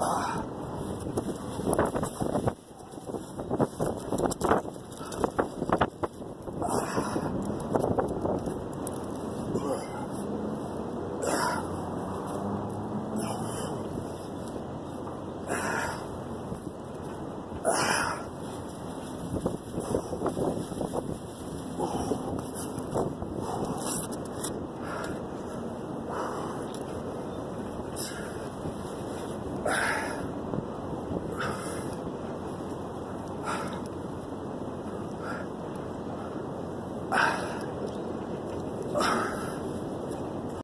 ああ